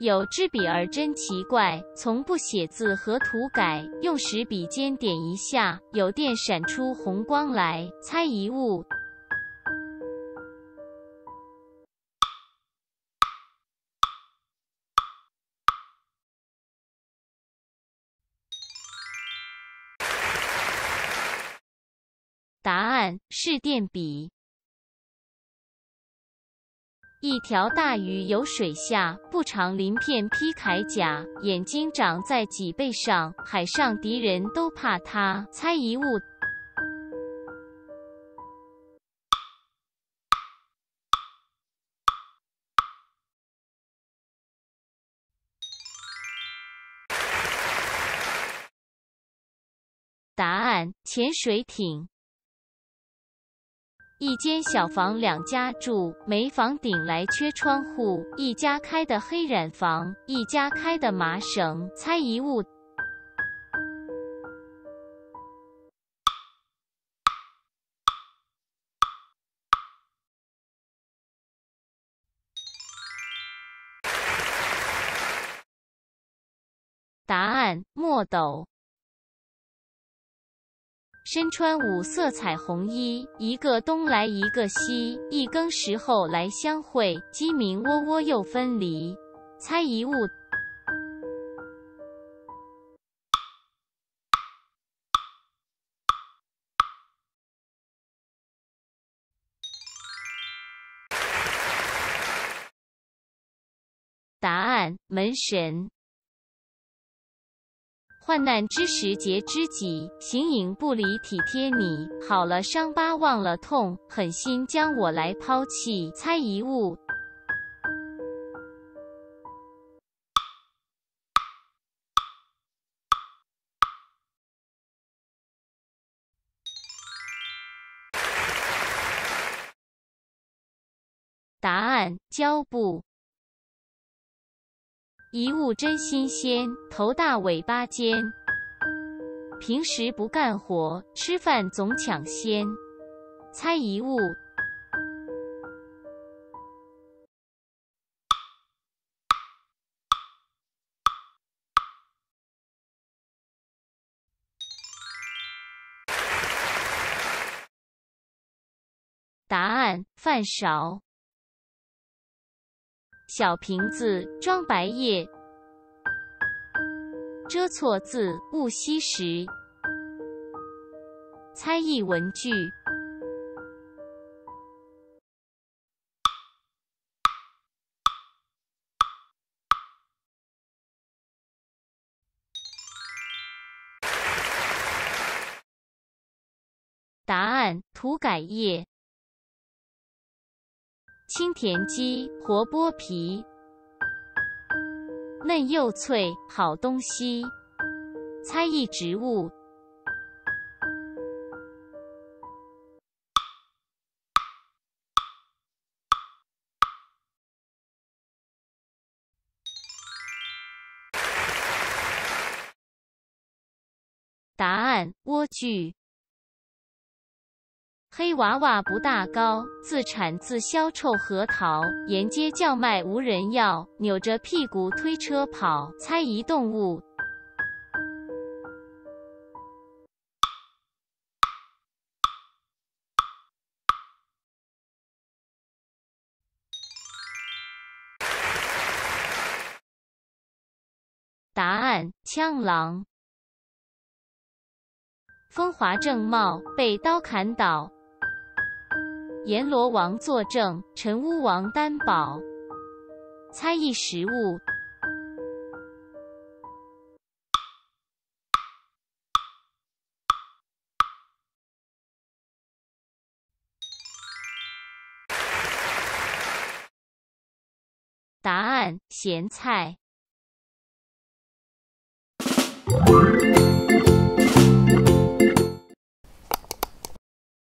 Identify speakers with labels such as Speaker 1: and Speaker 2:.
Speaker 1: 有支笔儿真奇怪，从不写字和涂改，用时笔尖点一下，有电闪出红光来，猜一物。答案是电笔。一条大鱼游水下，不长鳞片披铠甲，眼睛长在脊背上，海上敌人都怕它。猜一物。答案：潜水艇。一间小房两家住，没房顶来缺窗户。一家开的黑染房，一家开的麻绳。猜一物。答案：墨斗。身穿五色彩虹衣，一个东来一个西，一更时候来相会，鸡鸣喔喔又分离。猜一物。答案：门神。患难之时结知己，形影不离体贴你。好了伤疤忘了痛，狠心将我来抛弃。猜一物。答案：胶布。一物真新鲜，头大尾巴尖，平时不干活，吃饭总抢先。猜一物。答案：饭勺。小瓶子装白叶，遮错字勿惜时。猜一文具。答案：涂改液。青田鸡，活剥皮，嫩又脆，好东西。猜一植物。答案：莴苣。黑娃娃不大高，自产自销臭核桃，沿街叫卖无人要，扭着屁股推车跑。猜一动物。答案：枪狼。风华正茂，被刀砍倒。阎罗王作证，陈巫王担保。猜一食物。答案：咸菜。